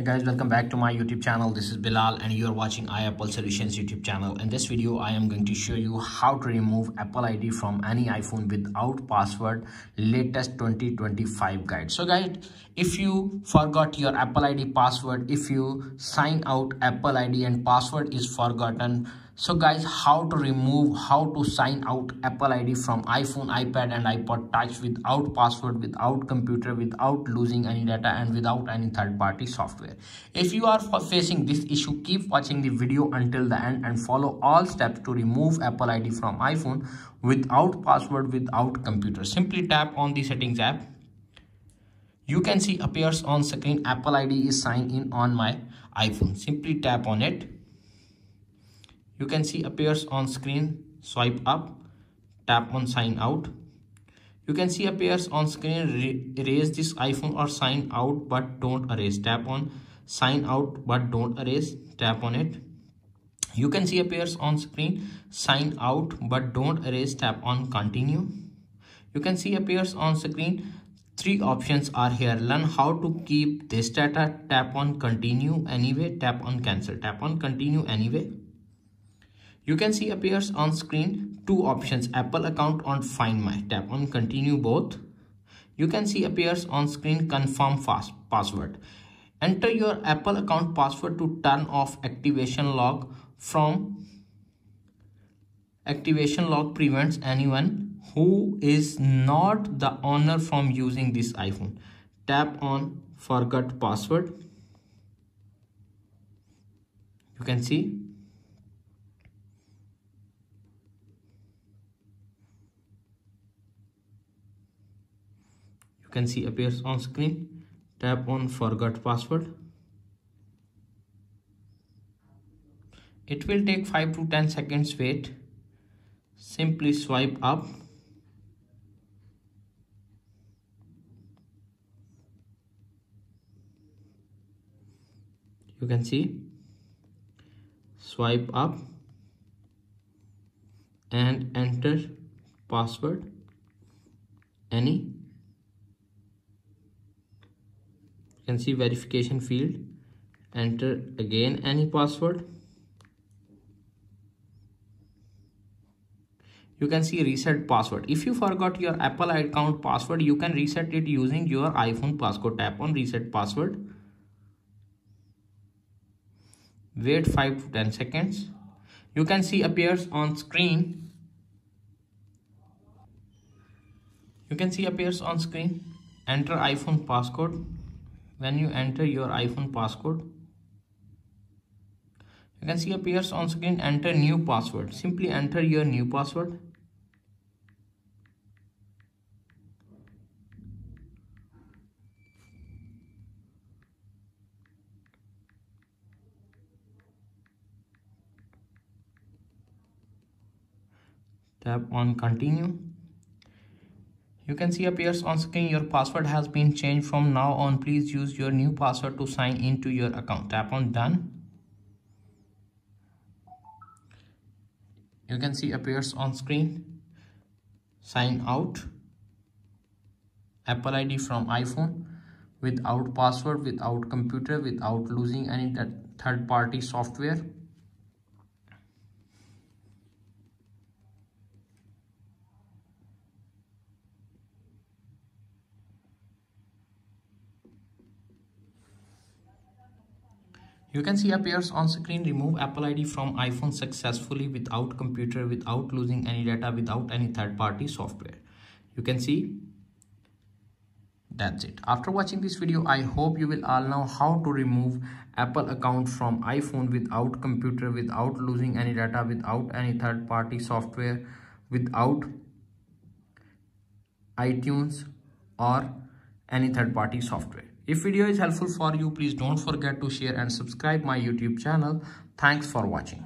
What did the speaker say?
Hey guys, welcome back to my YouTube channel. This is Bilal and you are watching iApple Solutions YouTube channel. In this video, I am going to show you how to remove Apple ID from any iPhone without password latest 2025 guide. So guys, if you forgot your Apple ID password, if you sign out Apple ID and password is forgotten, so guys how to remove how to sign out apple id from iphone ipad and ipod touch without password without computer without losing any data and without any third-party software. If you are facing this issue keep watching the video until the end and follow all steps to remove apple id from iphone without password without computer. Simply tap on the settings app. You can see appears on screen apple id is signed in on my iphone. Simply tap on it you can see appears on screen swipe up tap on sign out. You can see appears on screen erase this iphone or sign out but don't erase. Tap on sign out but don't erase. Tap on it. You can see appears on screen sign out but don't erase. Tap on continue. You can see appears on screen. Three options are here. Learn how to keep this data. Tap on continue anyway. Tap on cancel. Tap on continue anyway you can see appears on screen two options Apple account on Find My. Tap on continue both. You can see appears on screen confirm fast password. Enter your Apple account password to turn off activation lock from activation lock prevents anyone who is not the owner from using this iPhone. Tap on forgot password. You can see you can see appears on screen. Tap on forgot password. It will take 5 to 10 seconds wait. Simply swipe up. You can see. Swipe up. And enter password. Any can see verification field. Enter again any password. You can see reset password. If you forgot your apple account password you can reset it using your iphone passcode. Tap on reset password. Wait 5 to 10 seconds. You can see appears on screen. You can see appears on screen. Enter iphone passcode when you enter your iPhone passcode you can see appears on screen enter new password. Simply enter your new password. Tap on continue you can see appears on screen your password has been changed from now on. Please use your new password to sign into your account. Tap on done. You can see appears on screen. Sign out. Apple ID from iPhone without password, without computer, without losing any third party software. You can see appears on screen remove Apple ID from iPhone successfully without computer, without losing any data, without any third-party software. You can see that's it. After watching this video, I hope you will all know how to remove Apple account from iPhone without computer, without losing any data, without any third-party software, without iTunes or any third-party software. If video is helpful for you, please don't forget to share and subscribe my YouTube channel. Thanks for watching.